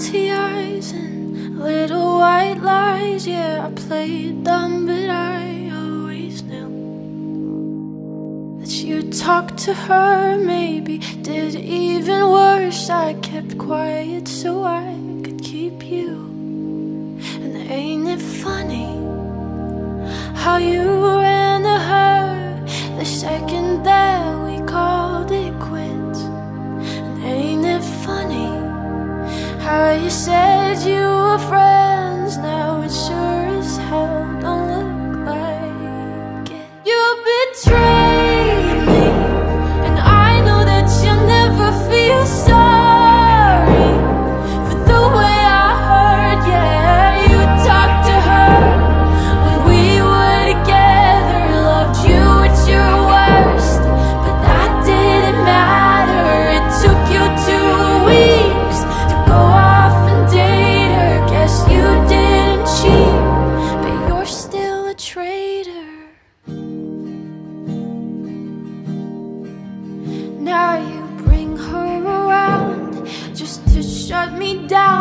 tears and little white lies. Yeah, I played dumb, but I always knew that you talked to her, maybe did even worse. I kept quiet, so I said you were afraid.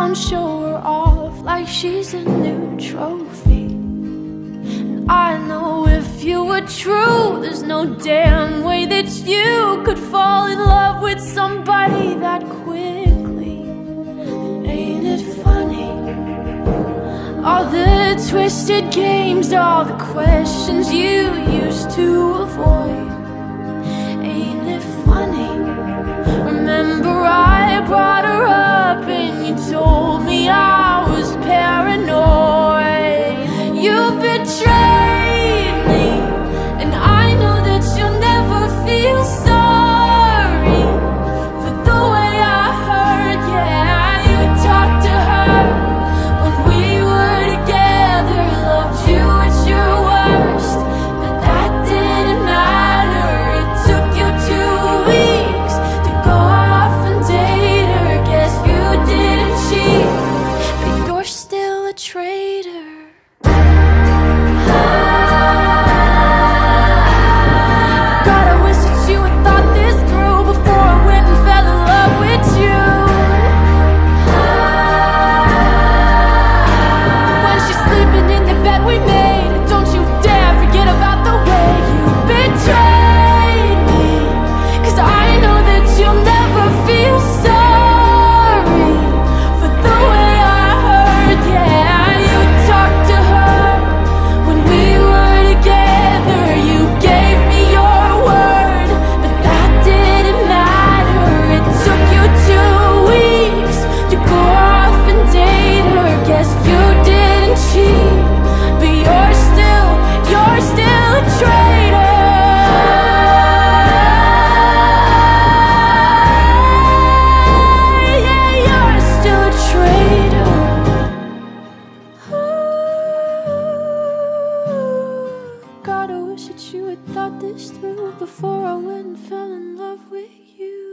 Come show her off like she's a new trophy. And I know if you were true, there's no damn way that you could fall in love with somebody that quickly. Ain't it funny? All the twisted games, all the questions you used to avoid. Ain't it funny? Remember, I brought betrayed. through before I went and fell in love with you.